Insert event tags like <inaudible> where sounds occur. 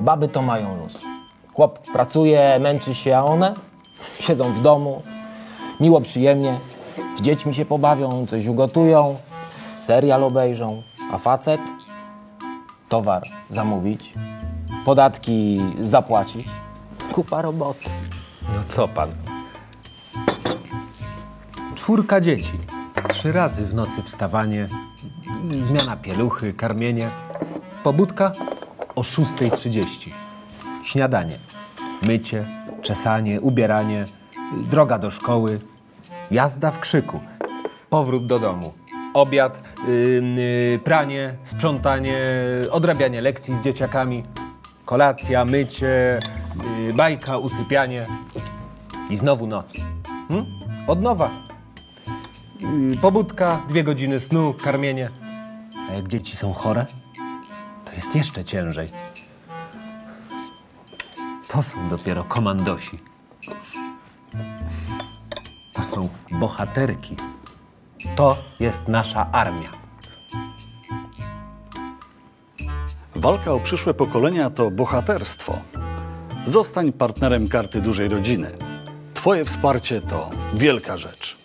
Baby to mają luz. Chłop pracuje, męczy się, a one <laughs> siedzą w domu, miło, przyjemnie, z dziećmi się pobawią, coś ugotują, serial obejrzą, a facet towar zamówić, podatki zapłacić, kupa roboty. No co pan? Czwórka dzieci. Trzy razy w nocy wstawanie, zmiana pieluchy, karmienie. Pobudka o 6.30. Śniadanie, mycie, czesanie, ubieranie, droga do szkoły, jazda w krzyku, powrót do domu, obiad, yy, yy, pranie, sprzątanie, odrabianie lekcji z dzieciakami, kolacja, mycie, yy, bajka, usypianie i znowu noc. Hmm? Od nowa. Yy, pobudka, dwie godziny snu, karmienie. A jak dzieci są chore, to jest jeszcze ciężej. To są dopiero komandosi. To są bohaterki. To jest nasza armia. Walka o przyszłe pokolenia to bohaterstwo. Zostań partnerem karty dużej rodziny. Twoje wsparcie to wielka rzecz.